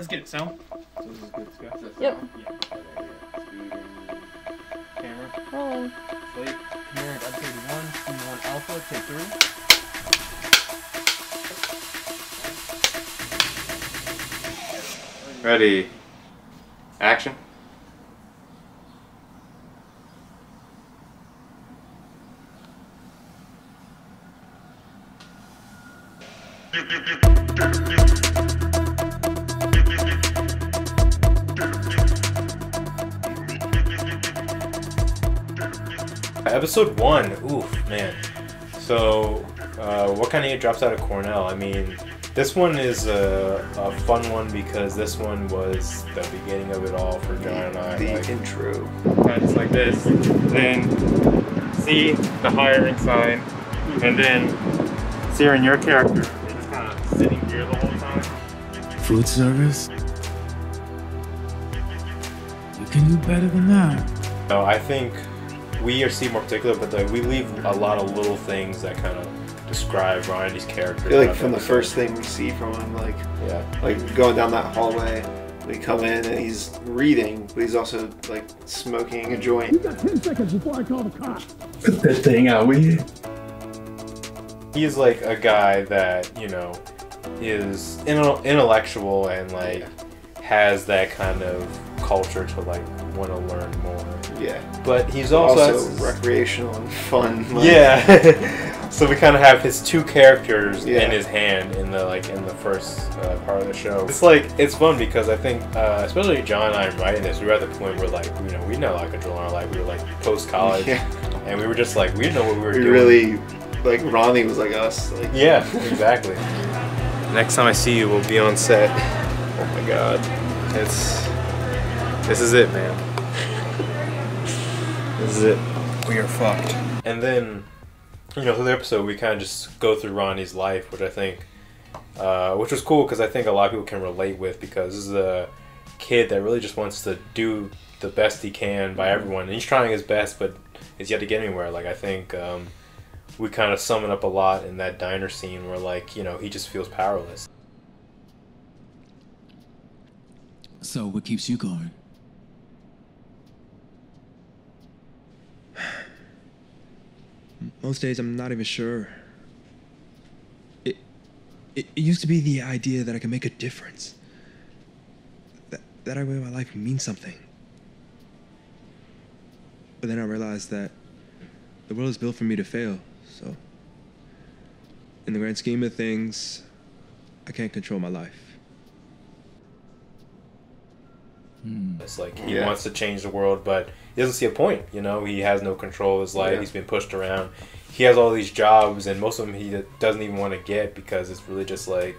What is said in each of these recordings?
Let's get it, Sal. So this is good to go. Yep. Camera. Rolling. Sleep. Here, episode one, season one alpha, take three. Ready. Action. Episode one. Oof, man. So, uh, what kind of year drops out of Cornell? I mean, this one is a, a fun one because this one was the beginning of it all for Jon and I. The like- intro. Kind of like this. Then see the hiring sign, and then see her in your character. You're kind of sitting here the whole time. Food service? You can do better than that. No, I think we are Steve more particular, but like we leave a lot of little things that kind of describe Ronnie's character. I feel like from the episode. first thing we see from him, like Yeah. like going down that hallway, we come in and he's reading, but he's also like smoking a joint. You got ten seconds before I call the cops. Put that thing out, will you? He's like a guy that you know is intel- intellectual and like has that kind of culture to like want to learn more. Yeah. But he's also, Also, has- recreational and fun. like- yeah. so we kind of have his two characters Yeah. in his hand in the like in the first uh, part of the show. It's like it's fun because I think, uh, especially Jon and I writing this, we were at the point where like you know we a lot of control in our life. We were like post college, Yeah. and we were just like we didn't know what we were We doing. really like Ronnie was like us. Like Yeah, exactly. Next time I see you, we'll be on set. Oh my god, it's this is it, man. This is it. We are fucked. And then, you know, through the episode, we kind of just go through Ronnie's life, which I think, uh, which was cool because I think a lot of people can relate with because this is a kid that really just wants to do the best he can by everyone, and he's trying his best, but he's yet to get anywhere. Like I think. Um, we kind of sum it up a lot in that diner scene where like you know he just feels powerless So, what keeps you going? Most days I'm not even sure. It, it, it used to be the idea that I can make a difference. That, that I way my life means something. But then I realized that the world is built for me to fail, so. In the grand scheme of things, I can't control my life. Hmm. it's like he Yeah. wants to change the world but he doesn't see a point you know he has no control of his life Yeah. he's been pushed around he has all these jobs and most of them he doesn't even want to get because it's really just like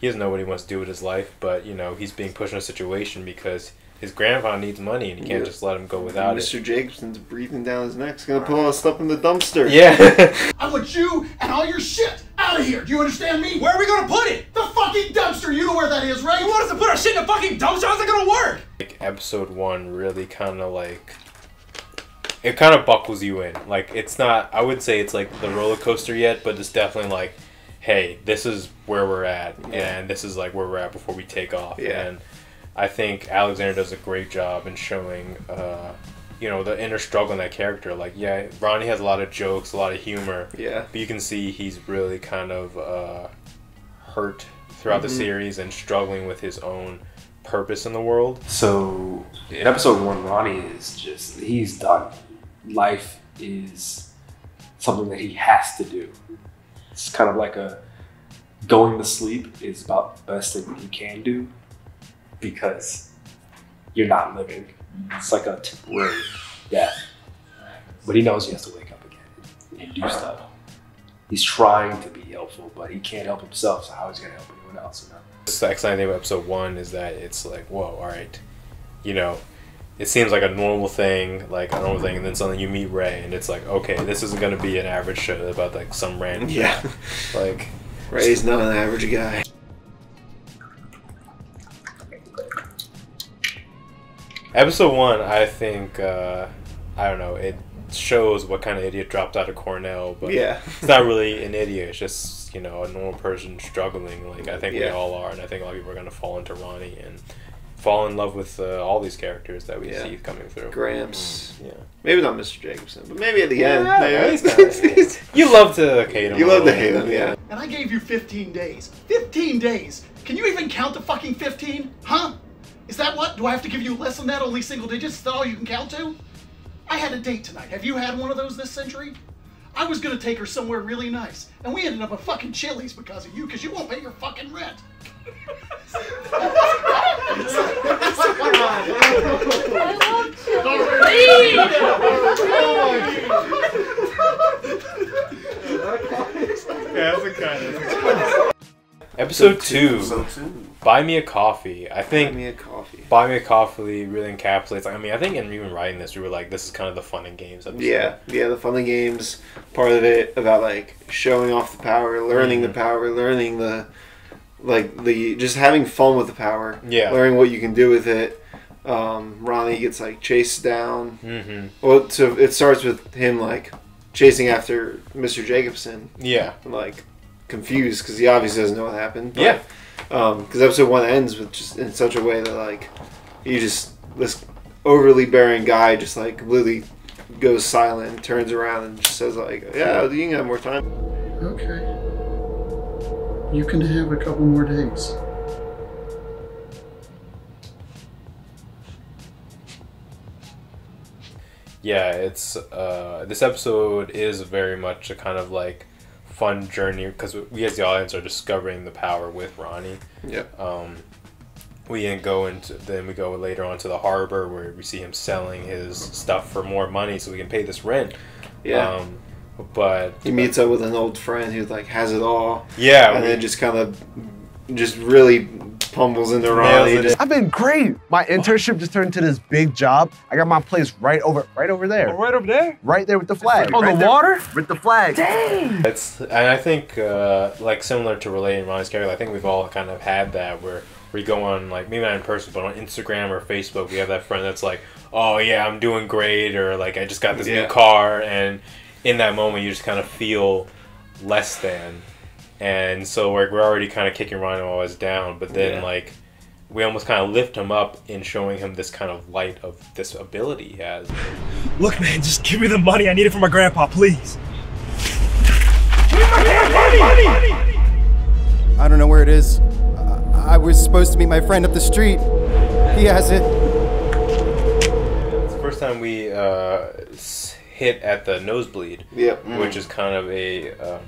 he doesn't know what he wants to do with his life but you know he's being pushed in a situation because his grandpa needs money and he can't Yeah. just let him go without it Mr. Jacobson's breathing down his neck. He's gonna pull all his stuff in the dumpster. yeah I want you and all your shit out of here. Do you understand me? Where are we gonna put it? The fucking dumpster. You know where that is, right? You want us to put our shit in a fucking dumpster? How's that gonna work? Episode one really kind of like it kind of buckles you in. Like it's not i would say it's like the roller coaster yet but it's definitely like hey this is where we're at and this is like where we're at before we take off. Yeah. and i think alexander does a great job in showing uh you know the inner struggle in that character. Like yeah ronnie has a lot of jokes a lot of humor Yeah. but you can see he's really kind of uh, hurt throughout the series and struggling with his own purpose in the world. So in episode one, Ronnie is just he's done. Life is something that he has to do. It's kind of like a going to sleep is about the best thing you can do because you're not living. It's like a temporary death. But he knows he has to wake up again and do stuff. He's trying to be helpful, but he can't help himself, so how is he gonna help anyone else? You know? The exciting thing about episode one is that it's like, whoa, all right, you know, it seems like a normal thing, like a normal thing, and then suddenly you meet Ray, and it's like, okay, this isn't gonna be an average show about like some random, Yeah. like, Ray's not an average guy. Episode one, I think, uh, I don't know, it shows what kind of idiot dropped out of Cornell, but Yeah. it's not really an idiot. It's just you know a normal person struggling. Like I think we all are, and I think a lot of people are gonna fall into Ronnie and fall in love with uh, all these characters that we Yeah. see coming through. Gramps. Yeah, Maybe not Mr. Jacobson, but maybe at the end. Yeah, maybe. he's not- you love to hate him. you love to little. hate him, yeah. And I gave you 15 days. 15 days! Can you even count to fucking 15? Huh? Is that what? Do I have to give you less than that? Only single digits? Is that all you can count to? I had a date tonight. Have you had one of those this century? I was gonna take her somewhere really nice, and we ended up at fucking Chili's because of you, because you won't pay your fucking rent. Yeah, that's a kind of. Episode two, So two. buy me a coffee. I think. Buy me a coffee. buy me a coffee really encapsulates. I mean, I think in even writing this, we were like, this is kind of the fun and games episode. Yeah, yeah, the fun and games part of it about like showing off the power, learning Mm-hmm. the power, learning the like the just having fun with the power. Yeah. Learning what you can do with it. Um, Ronnie gets like chased down. Mm-hmm. Well, so it starts with him like chasing after Mr. Jacobson, Yeah. like confused because he obviously doesn't know what happened. but, Yeah. Um, because episode one ends with just in such a way that like he just this overly bearing guy just like completely goes silent, turns around, and just says like, "Yeah, you can have more time." Okay. You can have a couple more days. Yeah, it's uh, this episode is very much a kind of like fun journey because we as the audience are discovering the power with Ronnie. Yeah. Um, we then go into then we go later on to the harbor where we see him selling his stuff for more money so we can pay this rent. Yeah. Um, but he meets up with an old friend who like has it all, yeah, and we- then just kind of just really pummels into Ronnie. it. Just, I've been great. My internship just turned into this big job. I got my place right over, right over there, Right over there? right there with the flag. On Right the there water? with the flag. Dang. It's and I think uh, like similar to relating Ronnie's character, I think we've all kind of had that where we go on like maybe not in person, but on Instagram or Facebook, we have that friend that's like, "Oh yeah, I'm doing great," or like, "I just got this Yeah. new car," and in that moment, you just kind of feel less than, and so we're we're already kind of kicking Ronnie while he's down, but then Yeah. like. We almost kind of lift him up in showing him this kind of light of this ability he has. Look, man, just give me the money. I need it for my grandpa, please. Give me my grandpa money. I don't know where it is. I, I was supposed to meet my friend up the street. He has it. It's the first time we uh, hit at the nosebleed, Yep. which is kind of a um,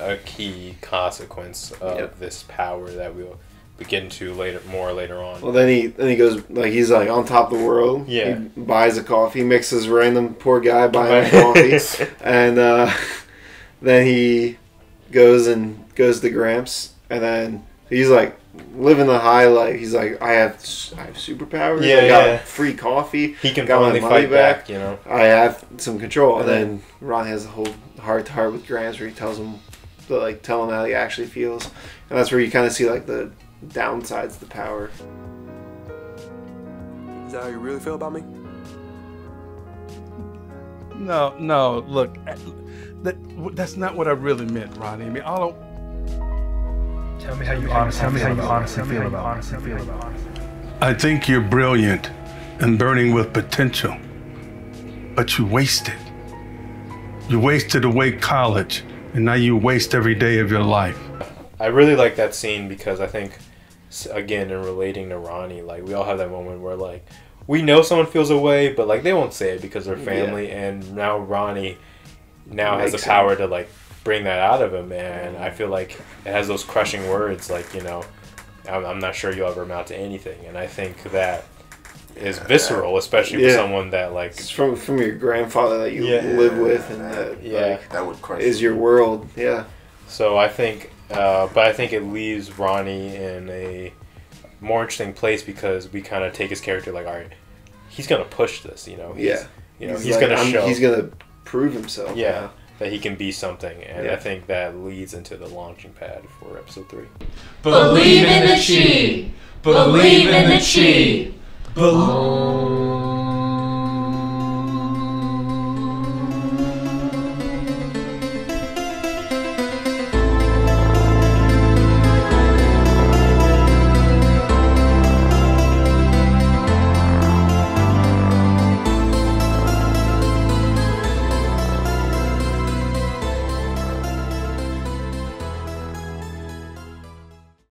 a key consequence of Yep. this power that we'll we get into later, more later on. Well, then he then he goes like he's like on top of the world. Yeah. He buys a coffee, mixes random poor guy buying a coffee, and uh, then he goes and goes to Gramps, and then he's like living the high life. He's like, I have I have superpowers. Yeah, I got yeah. free coffee. he can got my finally money fight back, you know. I have some control. And then Ron has a whole heart to heart with Gramps where he tells him, to, like, tell him how he actually feels, and that's where you kind of see like the downsides of the power. Is that how you really feel about me? No, no. Look, uh, that that's not what I really meant, Ronnie. I mean, all I, Tell me how you honestly Tell me how you honestly feel about honestly feel about I think you're brilliant and burning with potential, but you wasted. You wasted away college, and now you waste every day of your life. I really like that scene because I think, again, in relating to Ronnie, like we all have that moment where like we know someone feels a way, but like they won't say it because they're family, and now Ronnie now has the Makes power to like bring that out of him, and I feel like it has those crushing words, like you know, I'm, I'm not sure you'll ever amount to anything, and I think that is visceral, especially for someone that like It's from from your grandfather that you Yeah. live with and that Yeah. like, That would crush. is your world. Yeah. So I think, uh, but I think it leaves Ronnie in a more interesting place because we kind of take his character like, all right, he's gonna push this, you know. He's, Yeah. You know, he's, like, gonna I'm- show. He's gonna prove himself. yeah, that he can be something, and Yeah. I think that leads into the launching pad for episode three. Believe in the chi. Believe in the chi. Bel- oh. Um,